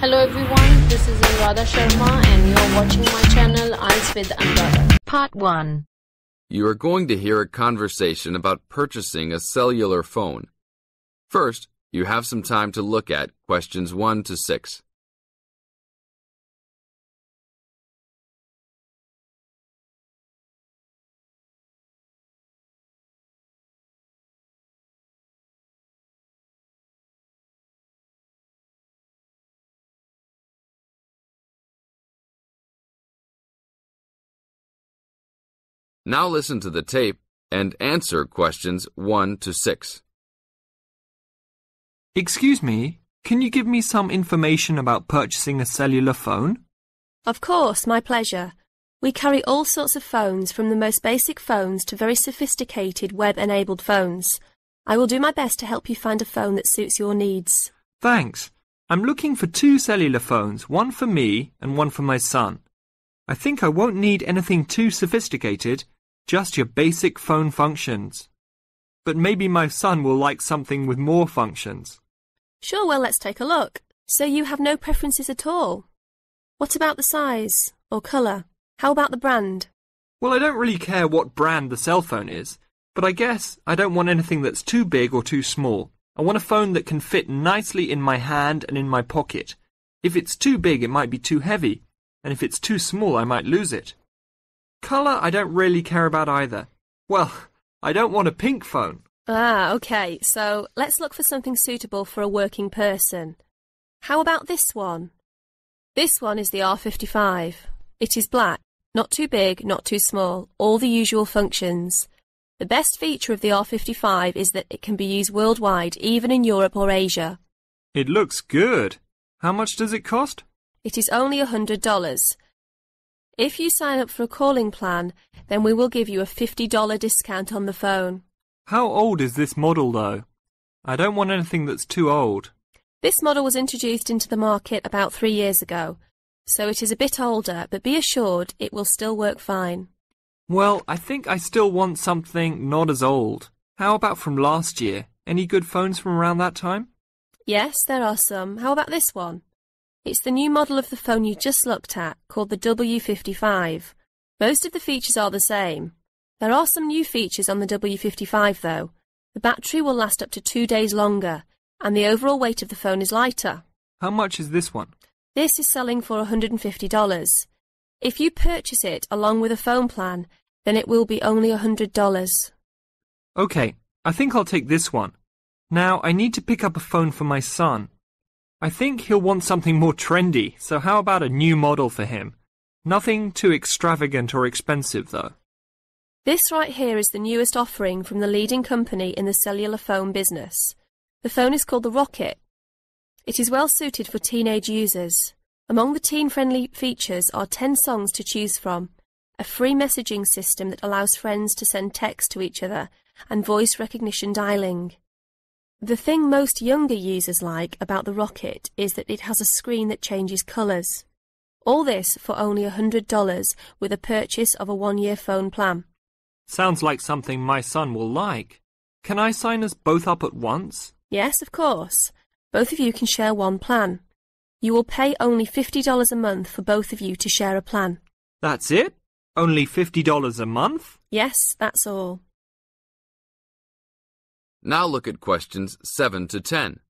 Hello everyone, this is Anuradha Sharma and you're watching my channel IELTS with Anuradha. Part 1. You are going to hear a conversation about purchasing a cellular phone. First, you have some time to look at questions 1 to 6. Now listen to the tape and answer questions 1 to 6. Excuse me, can you give me some information about purchasing a cellular phone? Of course, my pleasure. We carry all sorts of phones from the most basic phones to very sophisticated web-enabled phones. I will do my best to help you find a phone that suits your needs. Thanks. I'm looking for two cellular phones, one for me and one for my son. I think I won't need anything too sophisticated, just your basic phone functions. But maybe my son will like something with more functions. Sure, well, let's take a look. So you have no preferences at all? What about the size or colour? How about the brand? Well, I don't really care what brand the cell phone is, but I guess I don't want anything that's too big or too small. I want a phone that can fit nicely in my hand and in my pocket. If it's too big, it might be too heavy, and if it's too small, I might lose it. Colour, I don't really care about either. Well, I don't want a pink phone. Ah, okay, so let's look for something suitable for a working person. How about this one? This one is the R55. It is black, not too big, not too small, all the usual functions. The best feature of the R55 is that it can be used worldwide, even in Europe or Asia. It looks good. How much does it cost? It is only a $100. If you sign up for a calling plan, then we will give you a $50 discount on the phone. How old is this model though? I don't want anything that's too old. This model was introduced into the market about three years ago, so it is a bit older, but be assured it will still work fine. Well, I think I still want something not as old. How about from last year? Any good phones from around that time? Yes, there are some. How about this one? It's the new model of the phone you just looked at, called the W55. Most of the features are the same. There are some new features on the W55 though. The battery will last up to two days longer, and the overall weight of the phone is lighter. How much is this one? This is selling for $150. If you purchase it along with a phone plan, then it will be only $100. Okay, I think I'll take this one. Now, I need to pick up a phone for my son. I think he'll want something more trendy, so how about a new model for him? Nothing too extravagant or expensive, though. This right here is the newest offering from the leading company in the cellular phone business. The phone is called the Rocket. It is well suited for teenage users. Among the teen-friendly features are 10 songs to choose from, a free messaging system that allows friends to send text to each other, and voice recognition dialing. The thing most younger users like about the Rocket is that it has a screen that changes colours. All this for only $100 with a purchase of a one-year phone plan. Sounds like something my son will like. Can I sign us both up at once? Yes, of course. Both of you can share one plan. You will pay only $50 a month for both of you to share a plan. That's it? Only $50 a month? Yes, that's all. Now look at questions 7 to 10.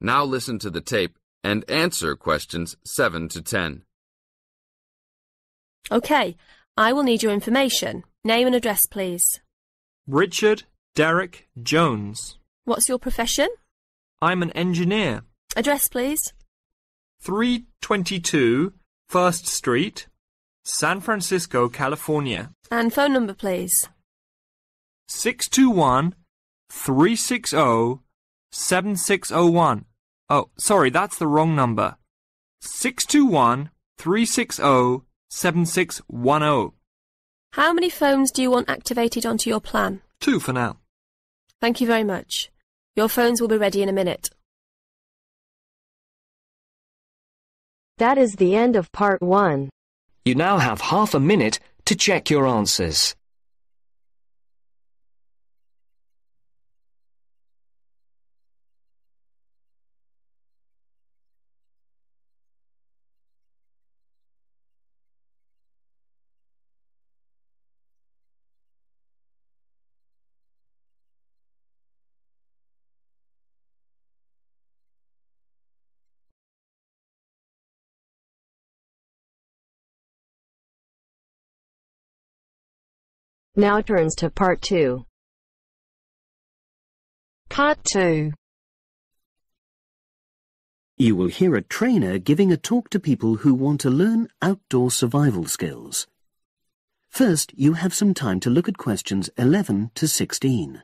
Now listen to the tape and answer questions 7 to 10. Okay, I will need your information. Name and address, please. Richard Derek Jones. What's your profession? I'm an engineer. Address, please. 322 First Street, San Francisco, California. And phone number, please. 621 360 7601. Oh, sorry, that's the wrong number. 621 360 7610. How many phones do you want activated onto your plan? Two for now. Thank you very much. Your phones will be ready in a minute. That is the end of part one. You now have half a minute to check your answers. Now turns to part two. Part two. You will hear a trainer giving a talk to people who want to learn outdoor survival skills. First, you have some time to look at questions 11 to 16.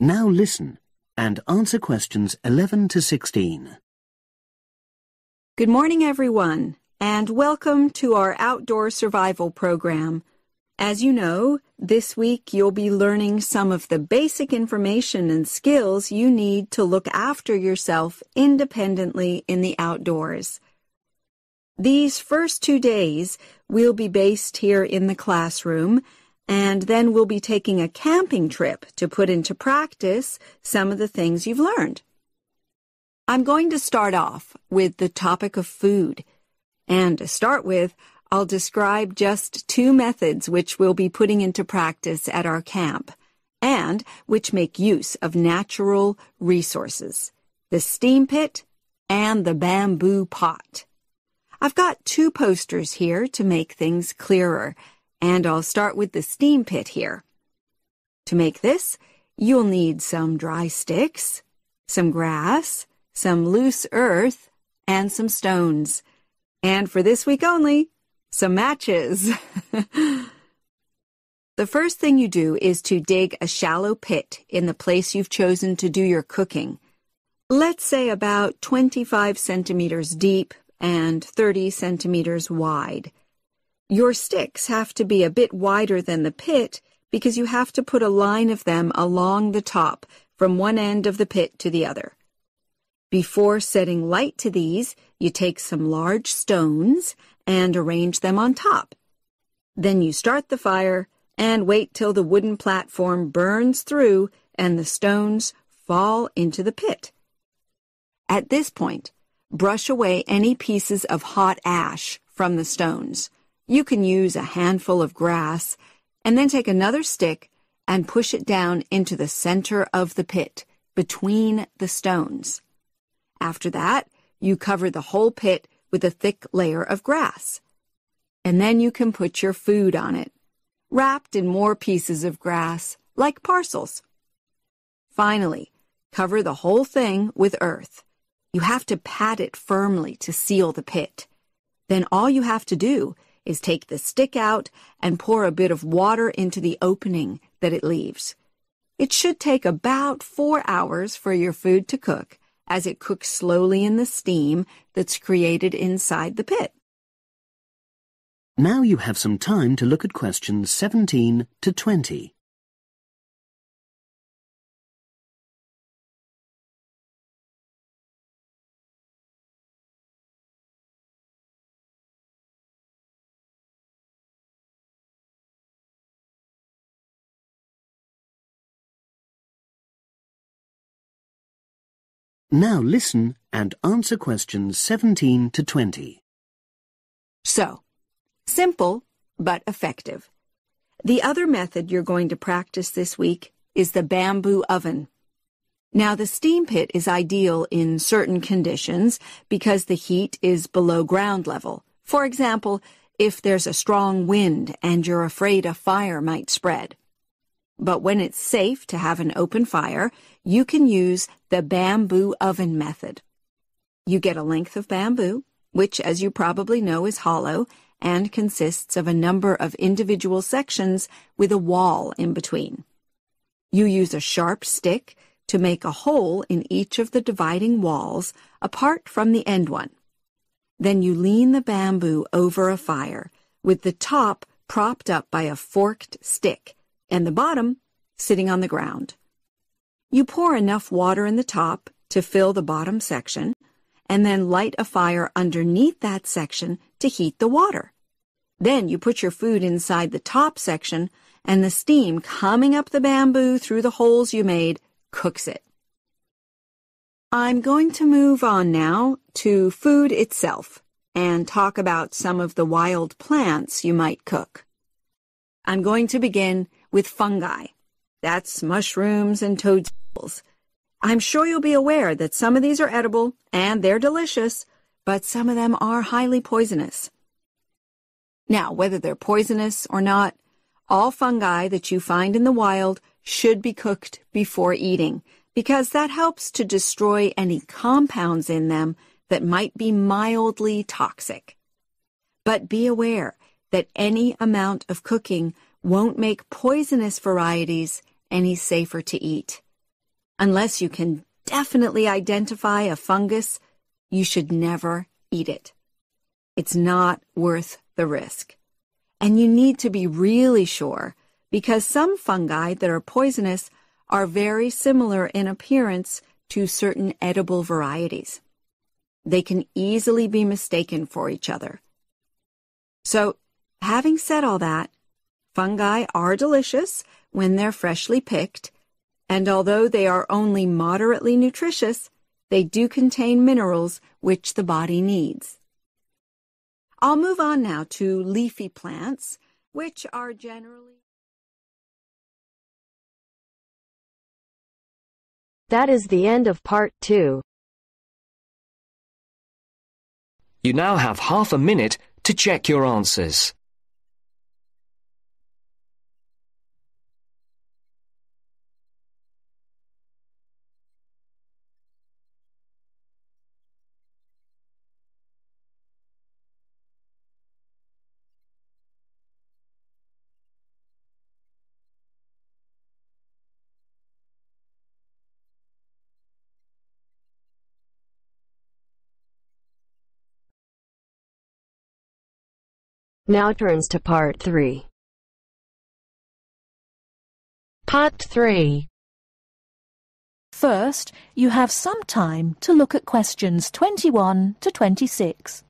Now listen and answer questions 11 to 16. Good morning, everyone, and welcome to our outdoor survival program. As you know, this week you'll be learning some of the basic information and skills you need to look after yourself independently in the outdoors. These first two days will be based here in the classroom and then we'll be taking a camping trip to put into practice some of the things you've learned. I'm going to start off with the topic of food. And to start with, I'll describe just two methods which we'll be putting into practice at our camp and which make use of natural resources, the steam pit and the bamboo pot. I've got two posters here to make things clearer and I'll start with the steam pit here. To make this, you'll need some dry sticks, some grass, some loose earth, and some stones. And for this week only, some matches. the first thing you do is to dig a shallow pit in the place you've chosen to do your cooking. Let's say about 25 centimeters deep and 30 centimeters wide. Your sticks have to be a bit wider than the pit because you have to put a line of them along the top from one end of the pit to the other. Before setting light to these, you take some large stones and arrange them on top. Then you start the fire and wait till the wooden platform burns through and the stones fall into the pit. At this point, brush away any pieces of hot ash from the stones. You can use a handful of grass and then take another stick and push it down into the center of the pit between the stones. After that, you cover the whole pit with a thick layer of grass. And then you can put your food on it, wrapped in more pieces of grass, like parcels. Finally, cover the whole thing with earth. You have to pat it firmly to seal the pit. Then all you have to do is take the stick out and pour a bit of water into the opening that it leaves. It should take about four hours for your food to cook as it cooks slowly in the steam that's created inside the pit. Now you have some time to look at questions 17 to 20. Now listen and answer questions 17 to 20. So, simple but effective. The other method you're going to practice this week is the bamboo oven. Now, the steam pit is ideal in certain conditions because the heat is below ground level. For example, if there's a strong wind and you're afraid a fire might spread. But when it's safe to have an open fire, you can use the bamboo oven method. You get a length of bamboo, which, as you probably know, is hollow and consists of a number of individual sections with a wall in between. You use a sharp stick to make a hole in each of the dividing walls apart from the end one. Then you lean the bamboo over a fire with the top propped up by a forked stick and the bottom sitting on the ground. You pour enough water in the top to fill the bottom section and then light a fire underneath that section to heat the water. Then you put your food inside the top section and the steam coming up the bamboo through the holes you made cooks it. I'm going to move on now to food itself and talk about some of the wild plants you might cook. I'm going to begin with fungi. That's mushrooms and toadstools. I'm sure you'll be aware that some of these are edible and they're delicious, but some of them are highly poisonous. Now, whether they're poisonous or not, all fungi that you find in the wild should be cooked before eating because that helps to destroy any compounds in them that might be mildly toxic. But be aware that any amount of cooking won't make poisonous varieties any safer to eat. Unless you can definitely identify a fungus, you should never eat it. It's not worth the risk. And you need to be really sure because some fungi that are poisonous are very similar in appearance to certain edible varieties. They can easily be mistaken for each other. So, having said all that, fungi are delicious when they're freshly picked, and although they are only moderately nutritious, they do contain minerals which the body needs. I'll move on now to leafy plants, which are generally That is the end of part two. You now have half a minute to check your answers. Now turns to part three. Part 3 First, you have some time to look at questions 21 to 26.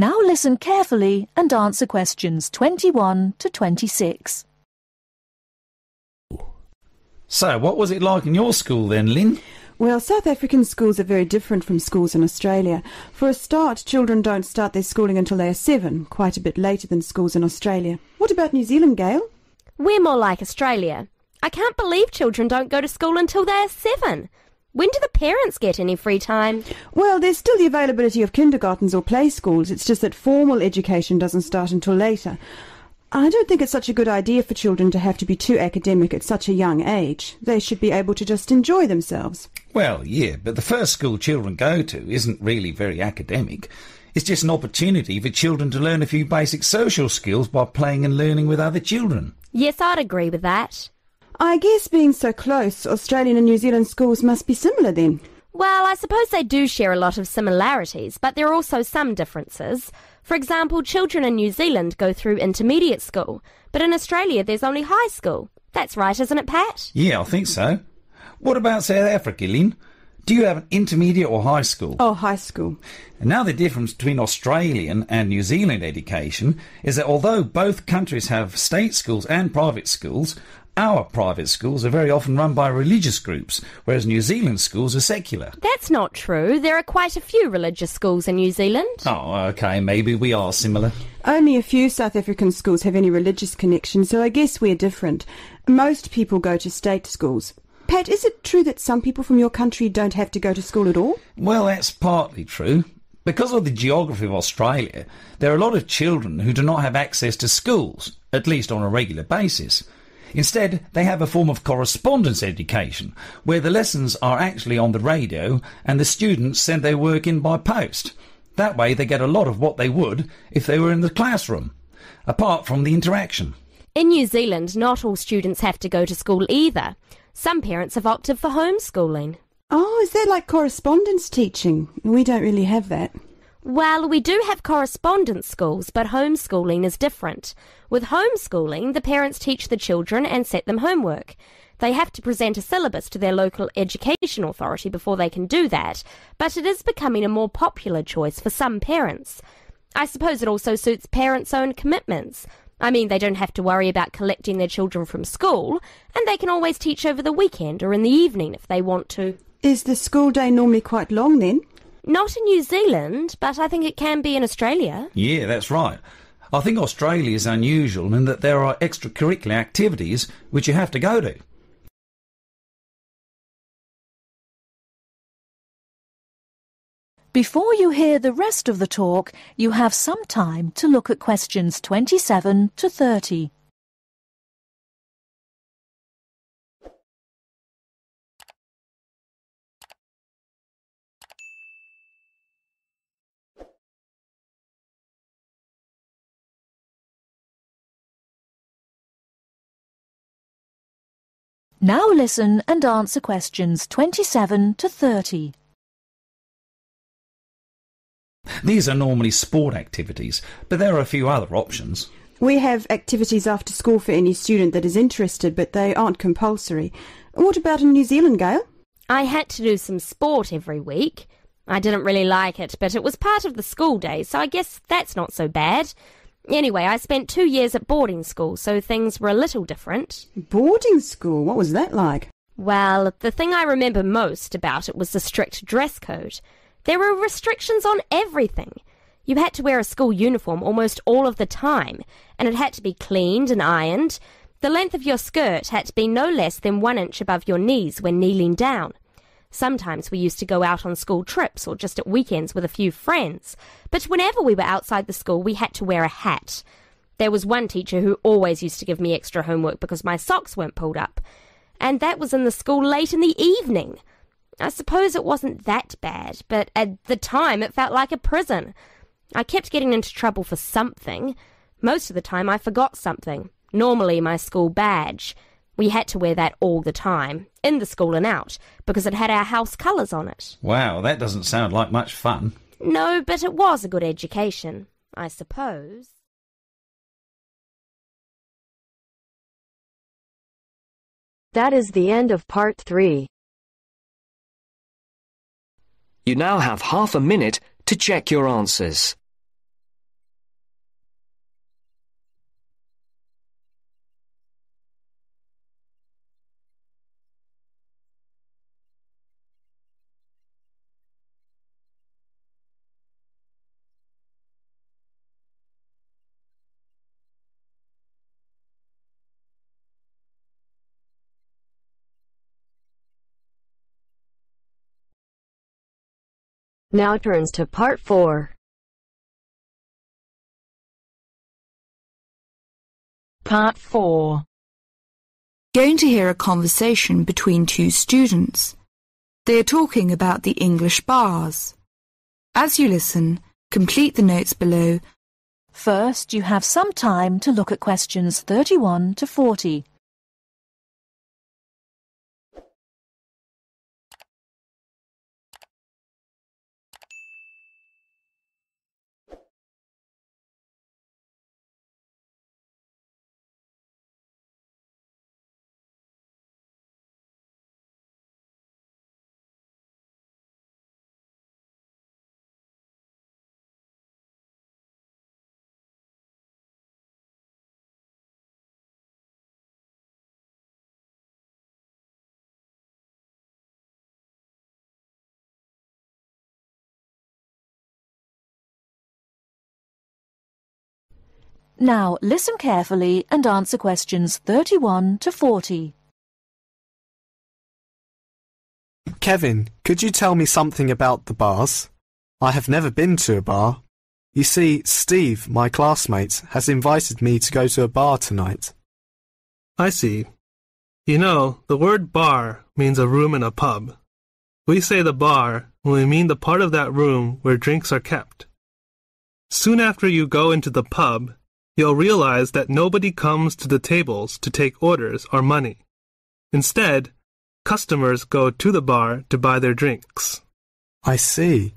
Now listen carefully and answer questions 21 to 26. So, what was it like in your school then, Lynn? Well, South African schools are very different from schools in Australia. For a start, children don't start their schooling until they are seven, quite a bit later than schools in Australia. What about New Zealand, Gail? We're more like Australia. I can't believe children don't go to school until they are seven. When do the parents get any free time? Well, there's still the availability of kindergartens or play schools. It's just that formal education doesn't start until later. I don't think it's such a good idea for children to have to be too academic at such a young age. They should be able to just enjoy themselves. Well, yeah, but the first school children go to isn't really very academic. It's just an opportunity for children to learn a few basic social skills by playing and learning with other children. Yes, I'd agree with that. I guess being so close, Australian and New Zealand schools must be similar then. Well, I suppose they do share a lot of similarities, but there are also some differences. For example, children in New Zealand go through intermediate school, but in Australia there's only high school. That's right, isn't it, Pat? Yeah, I think so. What about South Africa, Lynn? Do you have an intermediate or high school? Oh, high school. And now the difference between Australian and New Zealand education is that although both countries have state schools and private schools, our private schools are very often run by religious groups, whereas New Zealand schools are secular. That's not true. There are quite a few religious schools in New Zealand. Oh, okay, maybe we are similar. Only a few South African schools have any religious connection, so I guess we're different. Most people go to state schools. Pat, is it true that some people from your country don't have to go to school at all? Well, that's partly true. Because of the geography of Australia, there are a lot of children who do not have access to schools, at least on a regular basis. Instead, they have a form of correspondence education, where the lessons are actually on the radio and the students send their work in by post. That way they get a lot of what they would if they were in the classroom, apart from the interaction. In New Zealand, not all students have to go to school either. Some parents have opted for homeschooling. Oh, is that like correspondence teaching? We don't really have that. Well, we do have correspondence schools, but homeschooling is different. With homeschooling, the parents teach the children and set them homework. They have to present a syllabus to their local education authority before they can do that, but it is becoming a more popular choice for some parents. I suppose it also suits parents' own commitments. I mean, they don't have to worry about collecting their children from school, and they can always teach over the weekend or in the evening if they want to. Is the school day normally quite long then? Not in New Zealand, but I think it can be in Australia. Yeah, that's right. I think Australia is unusual in that there are extracurricular activities which you have to go to. Before you hear the rest of the talk, you have some time to look at questions 27 to 30. Now listen and answer questions 27 to 30. These are normally sport activities, but there are a few other options. We have activities after school for any student that is interested, but they aren't compulsory. What about in New Zealand, Gail? I had to do some sport every week. I didn't really like it, but it was part of the school day, so I guess that's not so bad. Anyway, I spent two years at boarding school, so things were a little different. Boarding school? What was that like? Well, the thing I remember most about it was the strict dress code. There were restrictions on everything. You had to wear a school uniform almost all of the time, and it had to be cleaned and ironed. The length of your skirt had to be no less than one inch above your knees when kneeling down. Sometimes we used to go out on school trips or just at weekends with a few friends, but whenever we were outside the school, we had to wear a hat. There was one teacher who always used to give me extra homework because my socks weren't pulled up, and that was in the school late in the evening. I suppose it wasn't that bad, but at the time it felt like a prison. I kept getting into trouble for something. Most of the time I forgot something, normally my school badge. We had to wear that all the time, in the school and out, because it had our house colours on it. Wow, that doesn't sound like much fun. No, but it was a good education, I suppose. That is the end of part 3. You now have half a minute to check your answers. Now turns to part 4. Part 4 Going to hear a conversation between two students. They are talking about the English bars. As you listen, complete the notes below. First, you have some time to look at questions 31 to 40. Now listen carefully and answer questions 31 to 40. Kevin, could you tell me something about the bars? I have never been to a bar. You see, Steve, my classmate, has invited me to go to a bar tonight. I see. You know, the word bar means a room in a pub. We say the bar when we mean the part of that room where drinks are kept. Soon after you go into the pub, you'll realize that nobody comes to the tables to take orders or money. Instead, customers go to the bar to buy their drinks. I see.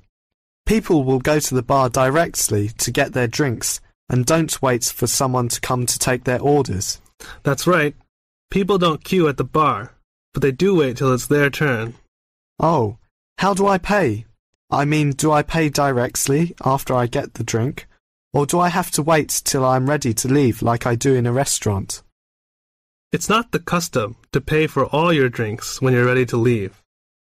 People will go to the bar directly to get their drinks and don't wait for someone to come to take their orders. That's right. People don't queue at the bar, but they do wait till it's their turn. Oh, how do I pay? I mean, do I pay directly after I get the drink? Or do I have to wait till I'm ready to leave like I do in a restaurant? It's not the custom to pay for all your drinks when you're ready to leave.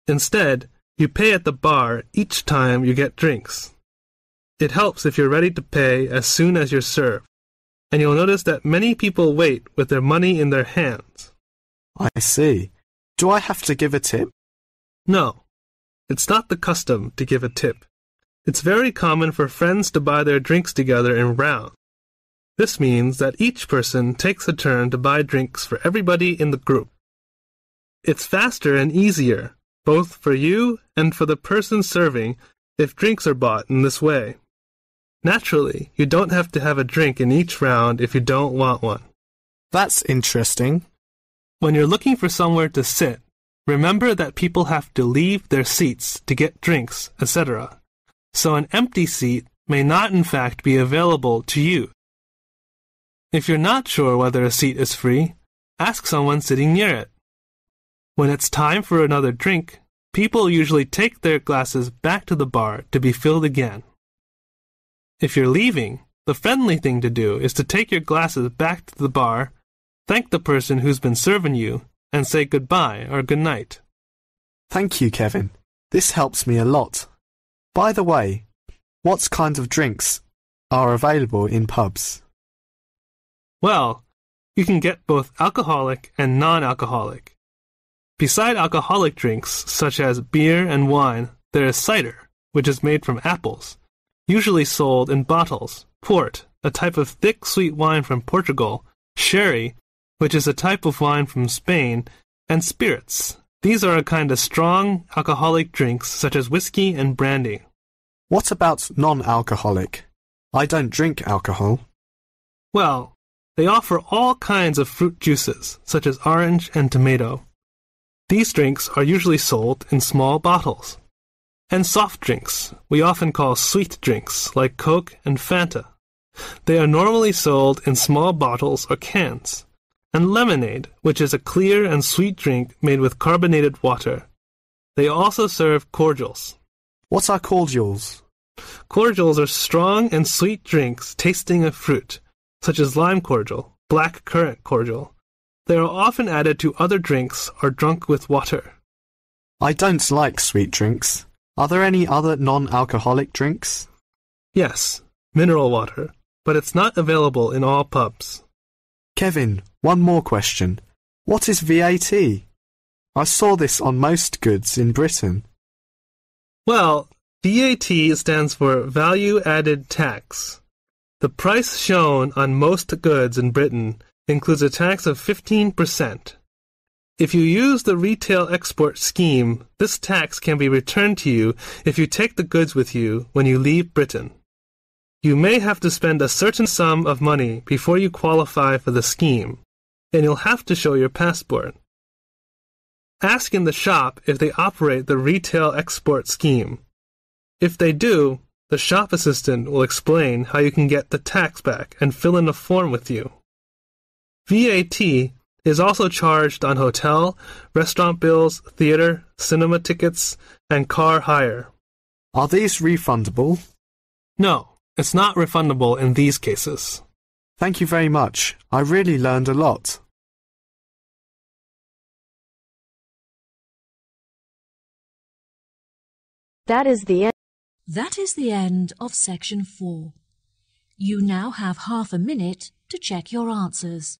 Instead, you pay at the bar each time you get drinks. It helps if you're ready to pay as soon as you're served, and you'll notice that many people wait with their money in their hands. I see. Do I have to give a tip? No, it's not the custom to give a tip. It's very common for friends to buy their drinks together in rounds. This means that each person takes a turn to buy drinks for everybody in the group. It's faster and easier, both for you and for the person serving, if drinks are bought in this way. Naturally, you don't have to have a drink in each round if you don't want one. That's interesting. When you're looking for somewhere to sit, remember that people have to leave their seats to get drinks, etc. So an empty seat may not in fact be available to you. If you're not sure whether a seat is free, ask someone sitting near it. When it's time for another drink, people usually take their glasses back to the bar to be filled again. If you're leaving, the friendly thing to do is to take your glasses back to the bar, thank the person who's been serving you, and say goodbye or good night. Thank you, Kevin. This helps me a lot. By the way, what kinds of drinks are available in pubs? Well, you can get both alcoholic and non-alcoholic. Beside alcoholic drinks such as beer and wine, there is cider, which is made from apples, usually sold in bottles, port, a type of thick sweet wine from Portugal, sherry, which is a type of wine from Spain, and spirits. These are a kind of strong alcoholic drinks such as whiskey and brandy. What about non-alcoholic? I don't drink alcohol. Well, they offer all kinds of fruit juices, such as orange and tomato. These drinks are usually sold in small bottles. And soft drinks, we often call sweet drinks, like Coke and Fanta. They are normally sold in small bottles or cans. And lemonade, which is a clear and sweet drink made with carbonated water. They also serve cordials. What are cordials? Cordials are strong and sweet drinks tasting of fruit, such as lime cordial, black currant cordial. They are often added to other drinks or drunk with water. I don't like sweet drinks. Are there any other non-alcoholic drinks? Yes, mineral water, but it's not available in all pubs. Kevin, one more question. What is VAT? I saw this on most goods in Britain. Well, VAT stands for Value Added Tax. The price shown on most goods in Britain includes a tax of 15%. If you use the retail export scheme, this tax can be returned to you if you take the goods with you when you leave Britain. You may have to spend a certain sum of money before you qualify for the scheme, and you'll have to show your passport. Ask in the shop if they operate the retail export scheme. If they do, the shop assistant will explain how you can get the tax back and fill in a form with you. VAT is also charged on hotel, restaurant bills, theater, cinema tickets, and car hire. Are these refundable? No, it's not refundable in these cases. Thank you very much. I really learned a lot. That is the end. That is the end of section 4. You now have half a minute to check your answers.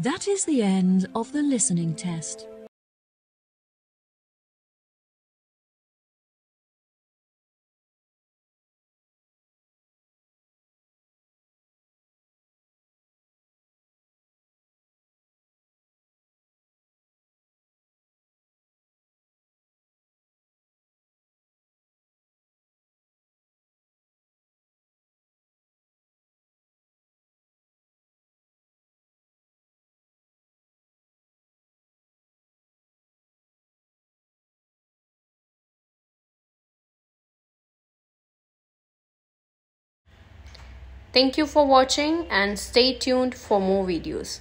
That is the end of the listening test. Thank you for watching and stay tuned for more videos.